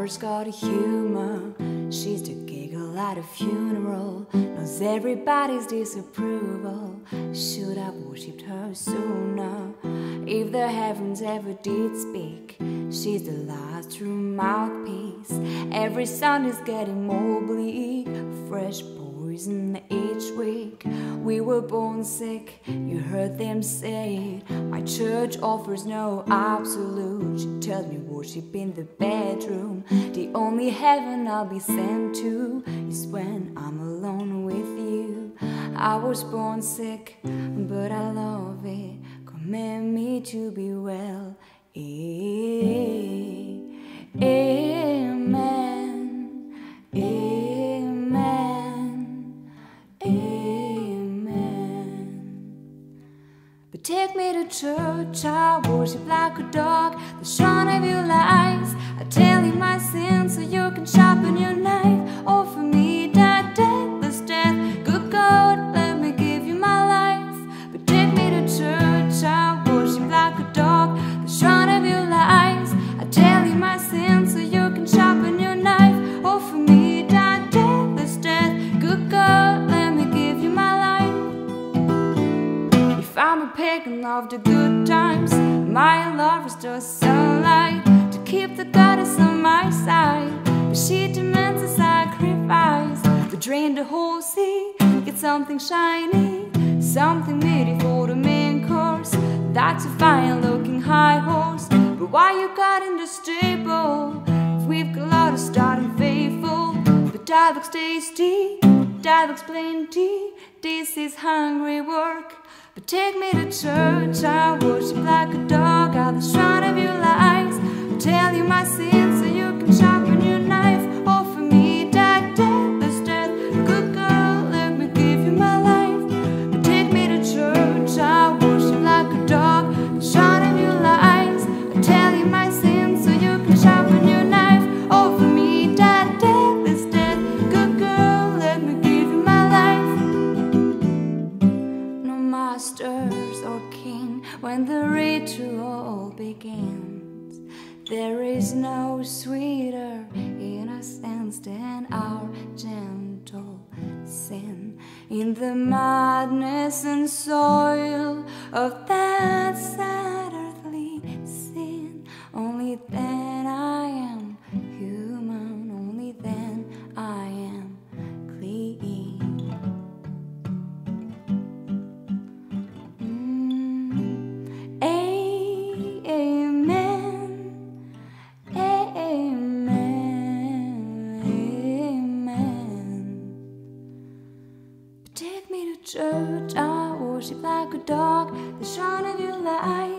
lover's got a humor. She's the giggle at a funeral. Knows everybody's disapproval. Should have worshipped her sooner. If the heavens ever did speak, she's the last true mouthpiece. Every sun is getting more bleak. Fresh each week. We were born sick, you heard them say it. My church offers no absolute. She tells me worship in the bedroom. The only heaven I'll be sent to is when I'm alone with you. I was born sick, but I love it. Command me to be well. Amen. Take me to church, I worship like a dog. The shine of your lies, I tell you my sins so you can sharpen your I'm a pagan of the good times, my love is just sunlight to keep the goddess on my side. But she demands a sacrifice to drain the whole sea, get something shiny, something meaty for the main course. That's a fine looking high horse. But why you got in the stable? If we've got a lot of starting faithful, but that looks tasty. That looks plenty. This is hungry work. Take me to church. I worship like a dog at the shrine of your lies. I'll tell you my sins so you can sharpen when the ritual begins. There is no sweeter innocence than our gentle sin. In the madness and soil of that sad church, I worship like a dog. The shine of your lies,